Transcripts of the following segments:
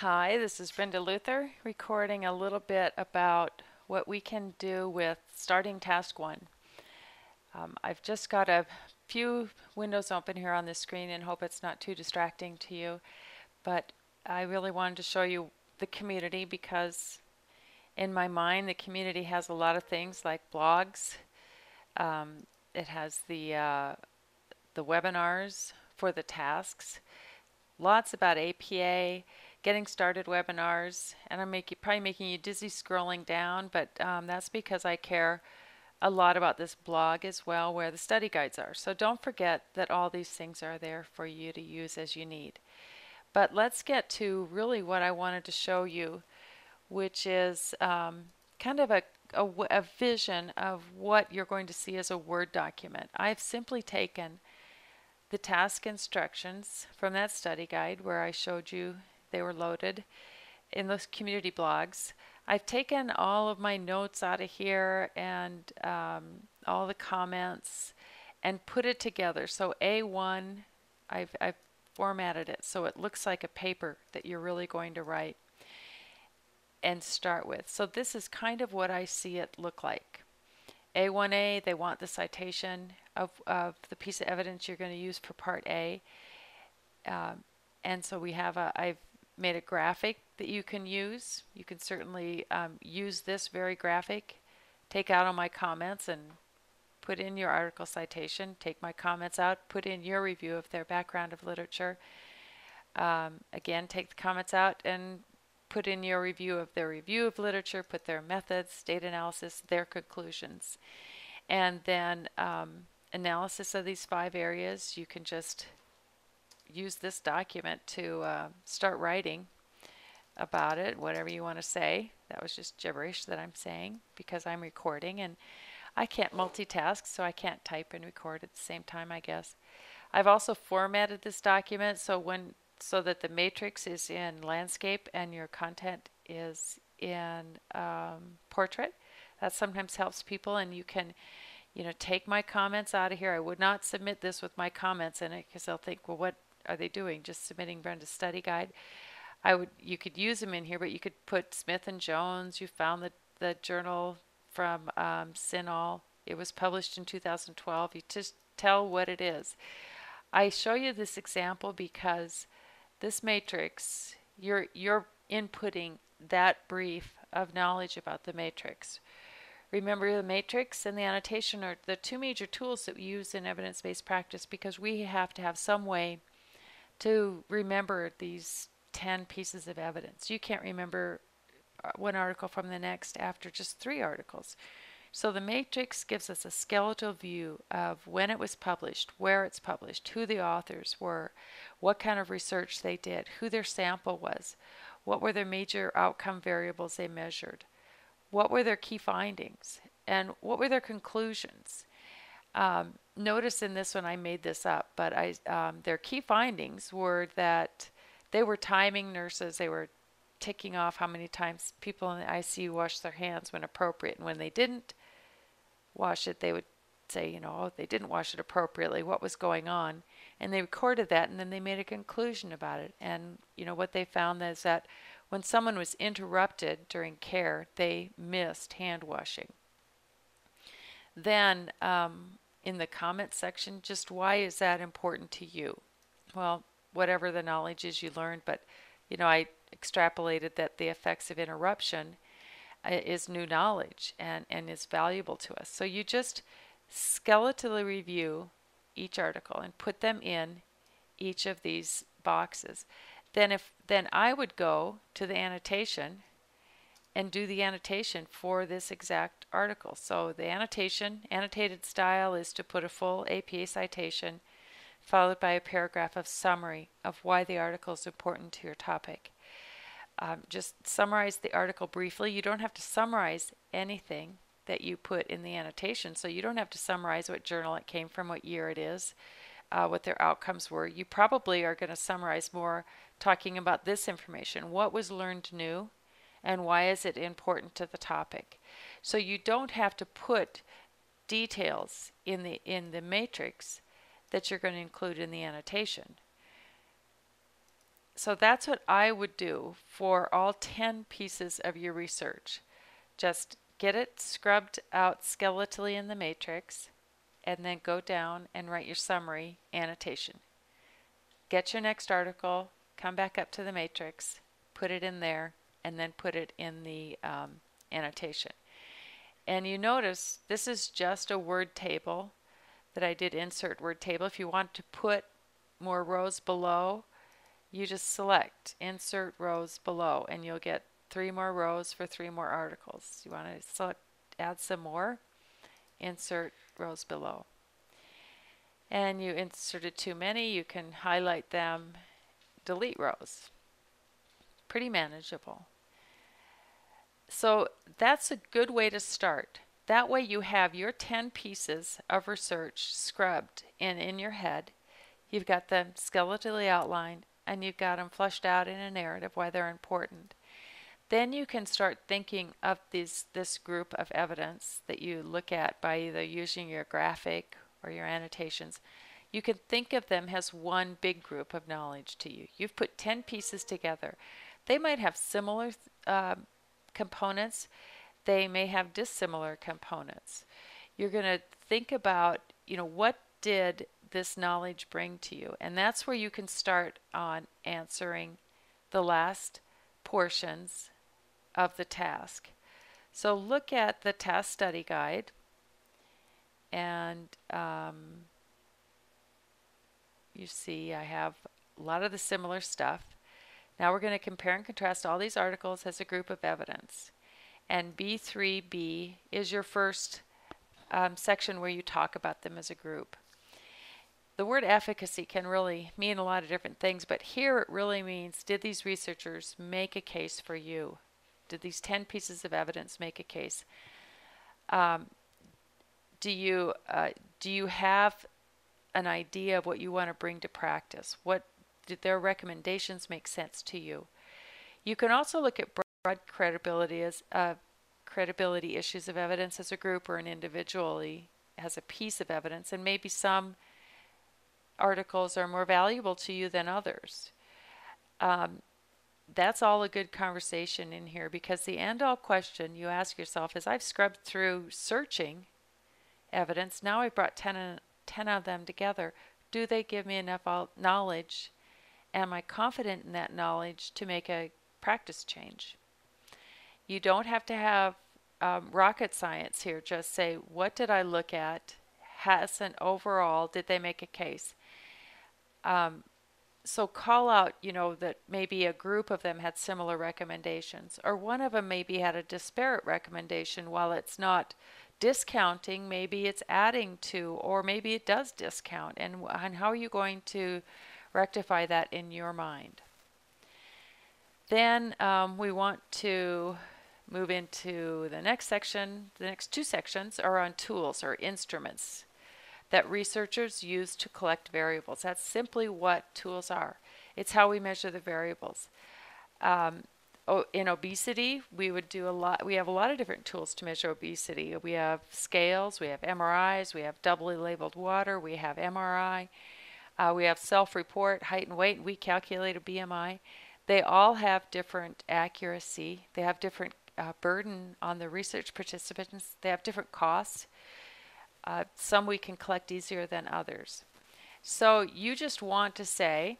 Hi, this is Brenda Luther recording a little bit about what we can do with starting task one. Um, I've just got a few windows open here on the screen and hope it's not too distracting to you, but I really wanted to show you the community because in my mind the community has a lot of things like blogs, um, it has the, uh, the webinars for the tasks, lots about APA, getting started webinars, and I'm probably making you dizzy scrolling down, but um, that's because I care a lot about this blog as well where the study guides are. So don't forget that all these things are there for you to use as you need. But let's get to really what I wanted to show you, which is um, kind of a, a, a vision of what you're going to see as a Word document. I've simply taken the task instructions from that study guide where I showed you they were loaded in those community blogs. I've taken all of my notes out of here and um, all the comments and put it together. So A1, I've, I've formatted it so it looks like a paper that you're really going to write and start with. So this is kind of what I see it look like. A1A, they want the citation of, of the piece of evidence you're going to use for part A. Um, and so we have a, I've made a graphic that you can use. You can certainly um, use this very graphic, take out all my comments and put in your article citation, take my comments out, put in your review of their background of literature. Um, again, take the comments out and put in your review of their review of literature, put their methods, data analysis, their conclusions. And then um, analysis of these five areas, you can just use this document to uh, start writing about it, whatever you want to say. That was just gibberish that I'm saying because I'm recording and I can't multitask, so I can't type and record at the same time, I guess. I've also formatted this document so when so that the matrix is in landscape and your content is in um, portrait. That sometimes helps people and you can you know take my comments out of here. I would not submit this with my comments in it because they'll think well what are they doing? Just submitting Brenda's study guide. I would you could use them in here, but you could put Smith and Jones. You found the the journal from um, CINAHL. It was published in 2012. You just tell what it is. I show you this example because this matrix, you're you're inputting that brief of knowledge about the matrix. Remember the matrix and the annotation are the two major tools that we use in evidence-based practice because we have to have some way to remember these 10 pieces of evidence. You can't remember uh, one article from the next after just three articles. So the matrix gives us a skeletal view of when it was published, where it's published, who the authors were, what kind of research they did, who their sample was, what were their major outcome variables they measured, what were their key findings, and what were their conclusions. Um, notice in this one I made this up, but I um, their key findings were that they were timing nurses. They were ticking off how many times people in the ICU washed their hands when appropriate, and when they didn't wash it, they would say, you know, oh, they didn't wash it appropriately. What was going on? And they recorded that, and then they made a conclusion about it. And you know what they found is that when someone was interrupted during care, they missed hand washing. Then um, in the comment section just why is that important to you? Well, whatever the knowledge is you learned, but you know, I extrapolated that the effects of interruption uh, is new knowledge and, and is valuable to us. So you just skeletally review each article and put them in each of these boxes. Then if then I would go to the annotation and do the annotation for this exact article. So the annotation, annotated style is to put a full APA citation followed by a paragraph of summary of why the article is important to your topic. Um, just summarize the article briefly. You don't have to summarize anything that you put in the annotation. So you don't have to summarize what journal it came from, what year it is, uh, what their outcomes were. You probably are going to summarize more talking about this information. What was learned new? And why is it important to the topic. So you don't have to put details in the in the matrix that you're going to include in the annotation. so that's what I would do for all 10 pieces of your research. Just get it scrubbed out skeletally in the matrix and then go down and write your summary annotation. Get your next article, come back up to the matrix, put it in there, and then put it in the um, annotation. And you notice this is just a word table that I did insert word table. If you want to put more rows below, you just select insert rows below and you'll get three more rows for three more articles. You want to select add some more, insert rows below. And you inserted too many, you can highlight them, delete rows. Pretty manageable. So that's a good way to start. That way you have your 10 pieces of research scrubbed and in your head. You've got them skeletally outlined and you've got them flushed out in a narrative why they're important. Then you can start thinking of these, this group of evidence that you look at by either using your graphic or your annotations. You can think of them as one big group of knowledge to you. You've put 10 pieces together. They might have similar uh, components, they may have dissimilar components. You're going to think about, you know, what did this knowledge bring to you? And that's where you can start on answering the last portions of the task. So look at the task study guide and um, you see I have a lot of the similar stuff. Now we're going to compare and contrast all these articles as a group of evidence. And B3B is your first um, section where you talk about them as a group. The word efficacy can really mean a lot of different things, but here it really means did these researchers make a case for you? Did these 10 pieces of evidence make a case? Um, do you uh, do you have an idea of what you want to bring to practice? What did their recommendations make sense to you? You can also look at broad credibility as uh, credibility issues of evidence as a group or an individually as a piece of evidence, and maybe some articles are more valuable to you than others. Um, that's all a good conversation in here because the end all question you ask yourself is I've scrubbed through searching evidence. Now I've brought 10, 10 of them together. Do they give me enough knowledge? Am I confident in that knowledge to make a practice change? You don't have to have um, rocket science here. Just say, what did I look at? Has an overall, did they make a case? Um, so call out, you know, that maybe a group of them had similar recommendations, or one of them maybe had a disparate recommendation while it's not discounting, maybe it's adding to, or maybe it does discount. And, and how are you going to rectify that in your mind? Then um, we want to move into the next section. The next two sections are on tools or instruments that researchers use to collect variables. That's simply what tools are. It's how we measure the variables. Um, in obesity, we would do a lot. We have a lot of different tools to measure obesity. We have scales, we have MRIs, we have doubly labeled water, we have MRI, uh, we have self-report, height and weight, and we calculate a BMI. They all have different accuracy. They have different uh, burden on the research participants. They have different costs. Uh, some we can collect easier than others. So you just want to say,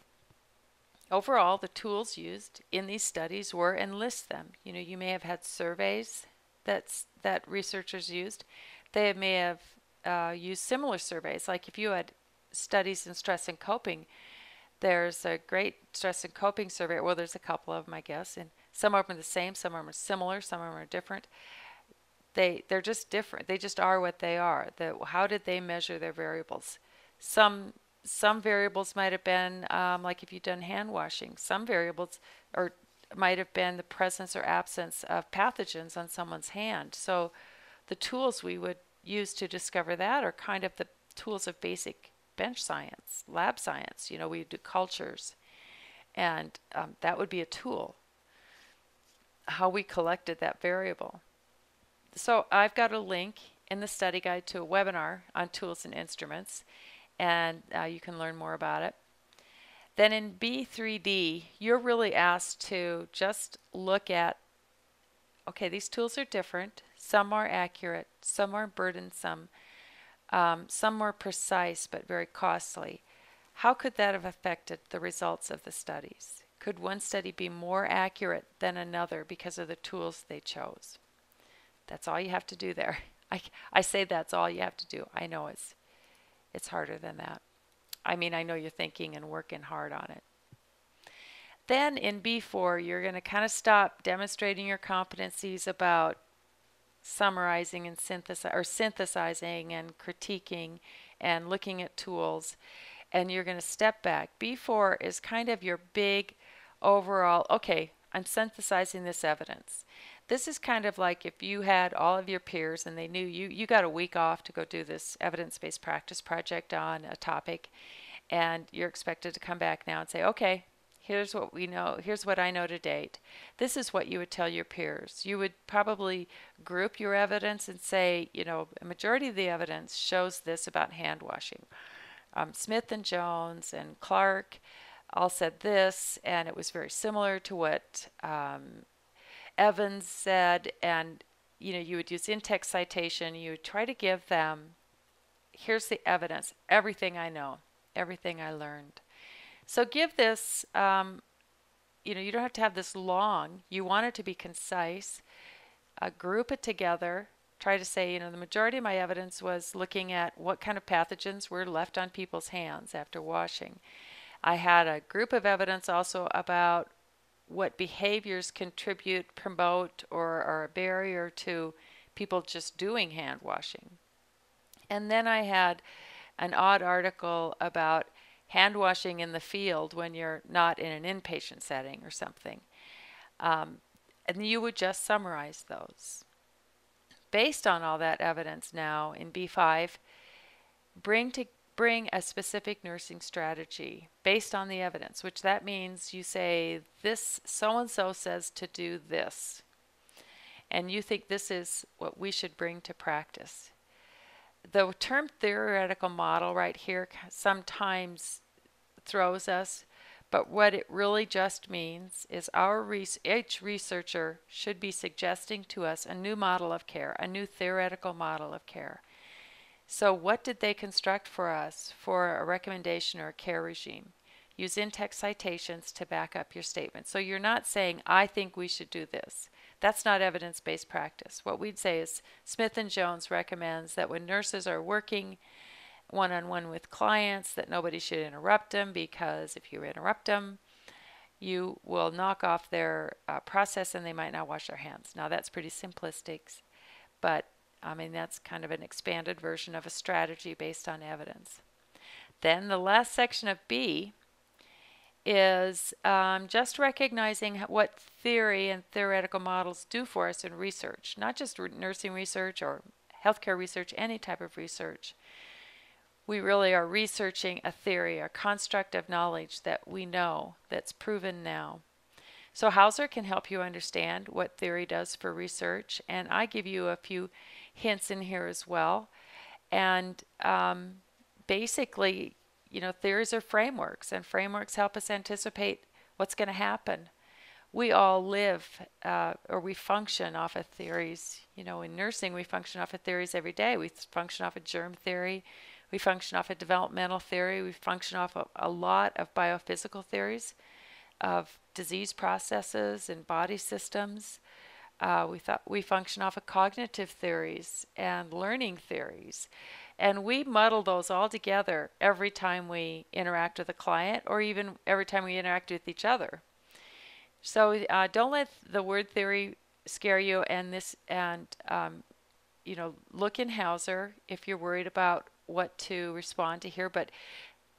overall, the tools used in these studies were and list them. You know, you may have had surveys that's, that researchers used. They may have uh, used similar surveys. Like if you had studies in stress and coping, there's a great stress and coping survey. Well, there's a couple of them, I guess, and some of them are the same, some of them are similar, some of them are different. They they're just different. They just are what they are. The, how did they measure their variables? Some some variables might have been um, like if you've done hand washing. Some variables or might have been the presence or absence of pathogens on someone's hand. So the tools we would use to discover that are kind of the tools of basic bench science, lab science. You know, we do cultures, and um, that would be a tool. How we collected that variable. So I've got a link in the study guide to a webinar on tools and instruments, and uh, you can learn more about it. Then in B3D, you're really asked to just look at okay, these tools are different. Some are accurate, some are burdensome, um, some more precise but very costly. How could that have affected the results of the studies? Could one study be more accurate than another because of the tools they chose? That's all you have to do there. I, I say that's all you have to do. I know it's it's harder than that. I mean, I know you're thinking and working hard on it. Then in B4, you're going to kind of stop demonstrating your competencies about summarizing and synthesizing or synthesizing and critiquing and looking at tools and you're going to step back. B4 is kind of your big overall, okay, I'm synthesizing this evidence. This is kind of like if you had all of your peers and they knew you you got a week off to go do this evidence-based practice project on a topic and you're expected to come back now and say, "Okay, here's what we know, here's what I know to date. This is what you would tell your peers. You would probably group your evidence and say, you know, a majority of the evidence shows this about hand washing. Um, Smith and Jones and Clark all said this, and it was very similar to what um, Evans said. And you know, you would use in-text citation. You would try to give them, here's the evidence, everything I know, everything I learned. So give this, um, you know, you don't have to have this long. You want it to be concise. Uh, group it together. Try to say, you know, the majority of my evidence was looking at what kind of pathogens were left on people's hands after washing. I had a group of evidence also about what behaviors contribute, promote, or are a barrier to people just doing hand washing. And then I had an odd article about hand washing in the field when you're not in an inpatient setting or something. Um, and you would just summarize those. Based on all that evidence now in B5, bring to bring a specific nursing strategy based on the evidence, which that means you say this so and so says to do this. And you think this is what we should bring to practice the term theoretical model right here sometimes throws us, but what it really just means is our each researcher should be suggesting to us a new model of care, a new theoretical model of care. So what did they construct for us for a recommendation or a care regime? Use in-text citations to back up your statement. So you're not saying, I think we should do this. That's not evidence-based practice. What we'd say is Smith and Jones recommends that when nurses are working one-on-one with clients that nobody should interrupt them because if you interrupt them, you will knock off their uh, process and they might not wash their hands. Now that's pretty simplistic, but I mean that's kind of an expanded version of a strategy based on evidence. Then the last section of B is um, just recognizing what theory and theoretical models do for us in research, not just nursing research or healthcare research, any type of research. We really are researching a theory, a construct of knowledge that we know, that's proven now. So Houser can help you understand what theory does for research, and I give you a few hints in here as well. And um, basically, you know, theories are frameworks, and frameworks help us anticipate what's going to happen. We all live uh, or we function off of theories. You know, in nursing, we function off of theories every day. We function off of germ theory, we function off of developmental theory, we function off of a lot of biophysical theories of disease processes and body systems. Uh, we thought we function off of cognitive theories and learning theories. And we muddle those all together every time we interact with a client or even every time we interact with each other. So uh, don't let the word theory scare you and this and um, you know look in Houser if you're worried about what to respond to here, but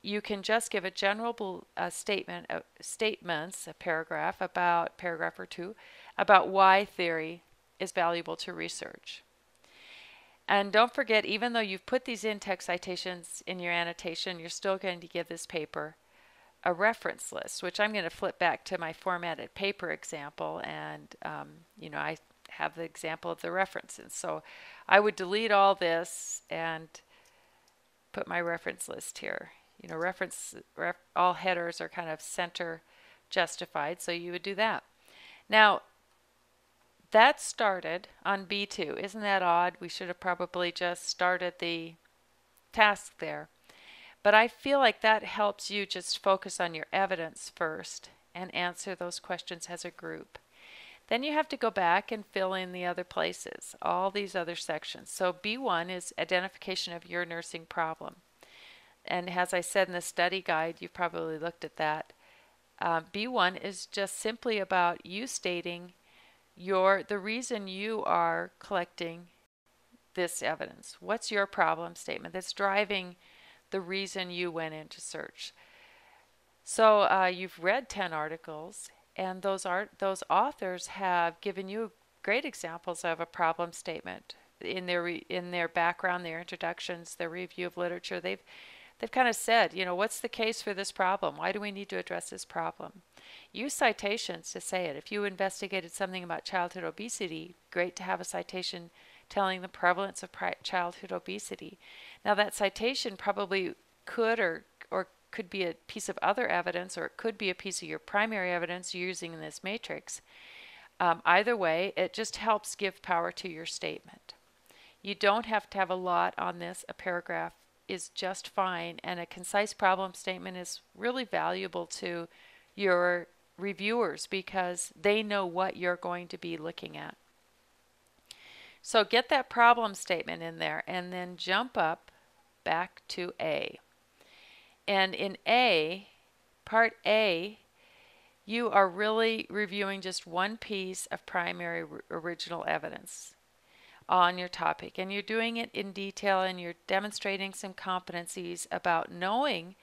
you can just give a general uh, statement, uh, statements, a paragraph about paragraph or two about why theory is valuable to research. And don't forget, even though you've put these in-text citations in your annotation, you're still going to give this paper a reference list, which I'm going to flip back to my formatted paper example. And, um, you know, I have the example of the references. So I would delete all this and put my reference list here. you know, reference, ref, all headers are kind of center justified, so you would do that. Now, that started on B2. Isn't that odd? We should have probably just started the task there. But I feel like that helps you just focus on your evidence first and answer those questions as a group. Then you have to go back and fill in the other places, all these other sections. So B1 is identification of your nursing problem. And as I said in the study guide, you've probably looked at that. Uh, B1 is just simply about you stating your the reason you are collecting this evidence. What's your problem statement that's driving the reason you went into search? So uh, you've read 10 articles and those art those authors have given you great examples of a problem statement in their in their background, their introductions, their review of literature. They've they've kind of said, you know, what's the case for this problem? Why do we need to address this problem? Use citations to say it. If you investigated something about childhood obesity, great to have a citation telling the prevalence of childhood obesity. Now that citation probably could or could be a piece of other evidence or it could be a piece of your primary evidence using in this matrix. Um, either way, it just helps give power to your statement. You don't have to have a lot on this. A paragraph is just fine, and a concise problem statement is really valuable to your reviewers because they know what you're going to be looking at. So get that problem statement in there and then jump up back to A. And in A, part A, you are really reviewing just one piece of primary original evidence on your topic. And you're doing it in detail and you're demonstrating some competencies about knowing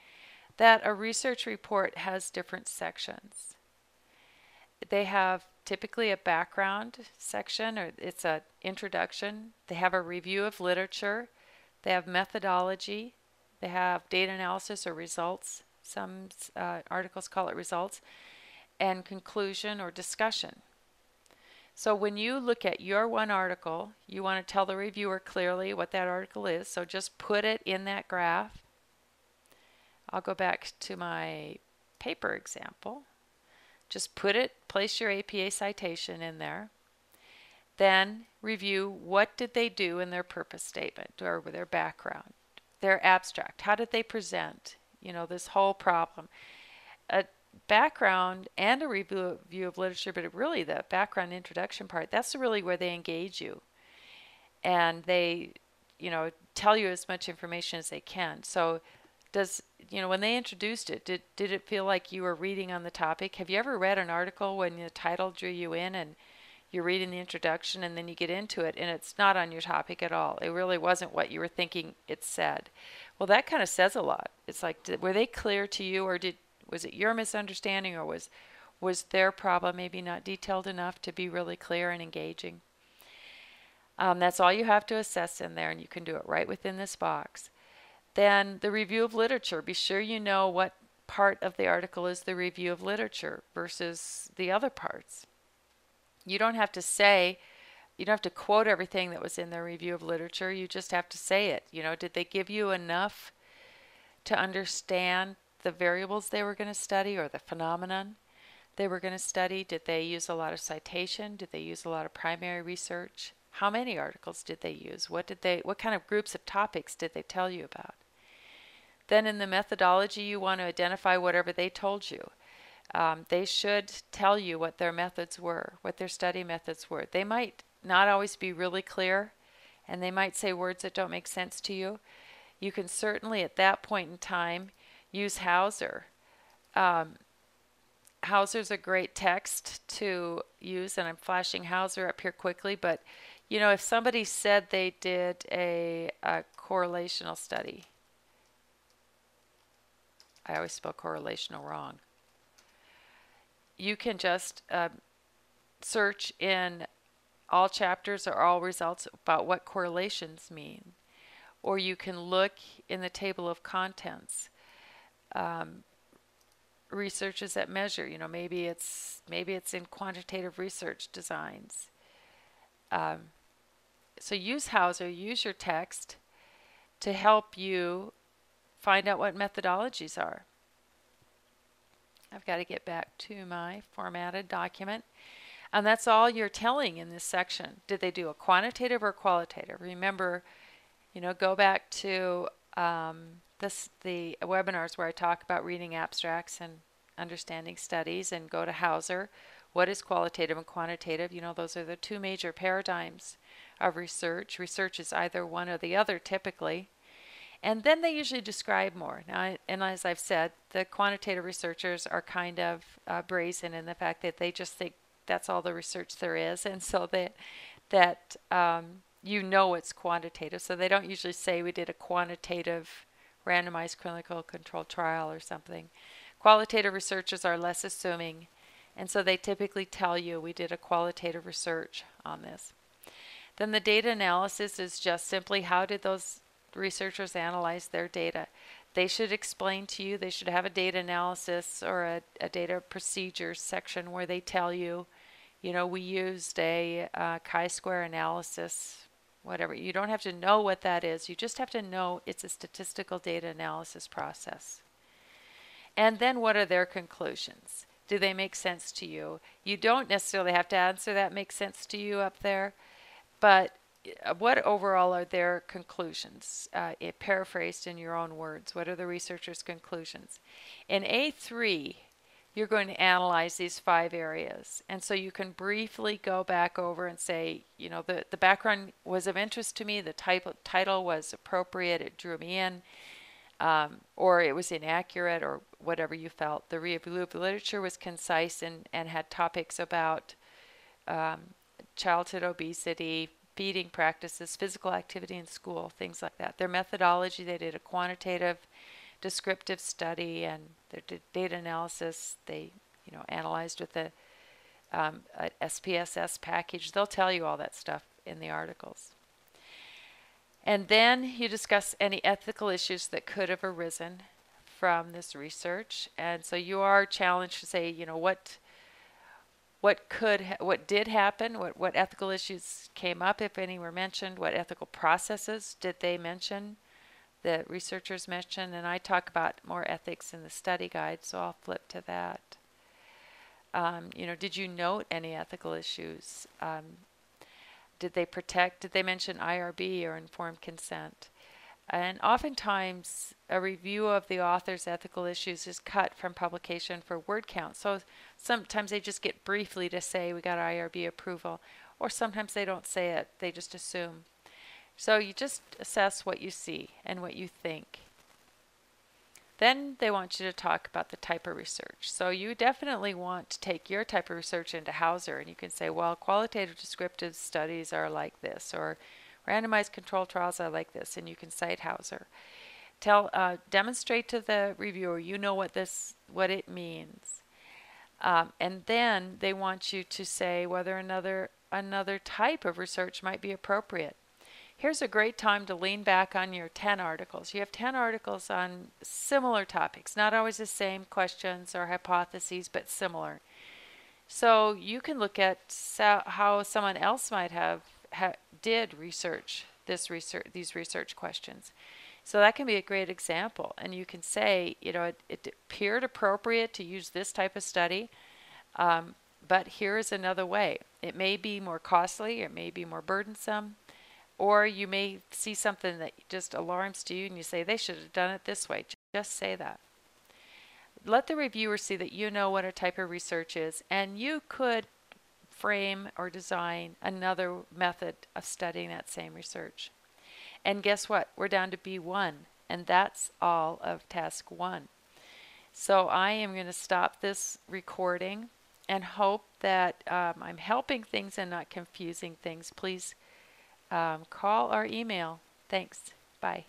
that a research report has different sections. They have typically a background section or it's an introduction. They have a review of literature. They have methodology. They have data analysis or results. Some uh, articles call it results. And conclusion or discussion. So when you look at your one article, you want to tell the reviewer clearly what that article is. So just put it in that graph. I'll go back to my paper example. Just put it, place your APA citation in there. Then review what did they do in their purpose statement or their background their abstract. How did they present? You know, this whole problem. A background and a review of literature, but really the background introduction part, that's really where they engage you. And they, you know, tell you as much information as they can. So does you know when they introduced it did did it feel like you were reading on the topic have you ever read an article when the title drew you in and you're reading the introduction and then you get into it and it's not on your topic at all. It really wasn't what you were thinking it said. Well, that kind of says a lot. It's like, did, were they clear to you or did was it your misunderstanding or was was their problem maybe not detailed enough to be really clear and engaging? Um, that's all you have to assess in there, and you can do it right within this box. Then the review of literature. Be sure you know what part of the article is the review of literature versus the other parts. You don't have to say, you don't have to quote everything that was in their review of literature. You just have to say it. You know, did they give you enough to understand the variables they were going to study or the phenomenon they were going to study? Did they use a lot of citation? Did they use a lot of primary research? How many articles did they use? What did they what kind of groups of topics did they tell you about? Then in the methodology you want to identify whatever they told you um, they should tell you what their methods were, what their study methods were. They might not always be really clear, and they might say words that don't make sense to you. You can certainly, at that point in time, use Houser. Um, Houser's a great text to use, and I'm flashing Houser up here quickly. But you know, if somebody said they did a, a correlational study, I always spell correlational wrong you can just uh, search in all chapters or all results about what correlations mean. Or you can look in the table of contents. Um, researches that measure, you know, maybe it's maybe it's in quantitative research designs. Um, so use Houser, use your text to help you find out what methodologies are. I've got to get back to my formatted document. And that's all you're telling in this section. Did they do a quantitative or qualitative? Remember, you know, go back to um, this the webinars where I talk about reading abstracts and understanding studies and go to Houser. What is qualitative and quantitative? You know, those are the two major paradigms of research. Research is either one or the other typically. And then they usually describe more. Now, and as I've said, the quantitative researchers are kind of uh, brazen in the fact that they just think that's all the research there is, and so that that um, you know it's quantitative. So they don't usually say we did a quantitative randomized clinical controlled trial or something. Qualitative researchers are less assuming, and so they typically tell you we did a qualitative research on this. Then the data analysis is just simply how did those researchers analyze their data? They should explain to you, they should have a data analysis or a, a data procedures section where they tell you, you know, we used a uh, chi-square analysis, whatever. You don't have to know what that is. You just have to know it's a statistical data analysis process. And then what are their conclusions? Do they make sense to you? You don't necessarily have to answer that makes sense to you up there, but what overall are their conclusions? Uh, it paraphrased in your own words. What are the researchers' conclusions? In A3, you're going to analyze these five areas. And so you can briefly go back over and say, you know, the, the background was of interest to me, the type of, title was appropriate, it drew me in, um, or it was inaccurate, or whatever you felt. The review of the literature was concise and, and had topics about um, childhood obesity, feeding practices, physical activity in school, things like that. Their methodology, they did a quantitative, descriptive study, and their data analysis, they you know analyzed with a, um, a SPSS package. They'll tell you all that stuff in the articles. And then you discuss any ethical issues that could have arisen from this research. And so you are challenged to say, you know, what what could what did happen, what what ethical issues came up if any were mentioned, what ethical processes did they mention? The researchers mentioned, and I talk about more ethics in the study guide, so I'll flip to that. Um, you know, did you note any ethical issues? Um, did they protect? Did they mention IRB or informed consent? And oftentimes, a review of the author's ethical issues is cut from publication for word count. So sometimes they just get briefly to say we got IRB approval, or sometimes they don't say it, they just assume. So you just assess what you see and what you think. Then they want you to talk about the type of research. So you definitely want to take your type of research into Houser and you can say, well, qualitative descriptive studies are like this, or Randomized control trials are like this, and you can cite Houser. Tell, uh, demonstrate to the reviewer you know what this, what it means, um, and then they want you to say whether another another type of research might be appropriate. Here's a great time to lean back on your 10 articles. You have 10 articles on similar topics, not always the same questions or hypotheses, but similar. So you can look at how someone else might have ha did research this research these research questions. So that can be a great example. And you can say, you know, it, it appeared appropriate to use this type of study, um, but here is another way. It may be more costly, it may be more burdensome, or you may see something that just alarms to you and you say, they should have done it this way. Just say that. Let the reviewer see that you know what a type of research is, and you could frame or design another method of studying that same research. And guess what? We're down to B1, and that's all of task one. So I am going to stop this recording and hope that um, I'm helping things and not confusing things. Please um, call or email. Thanks. Bye.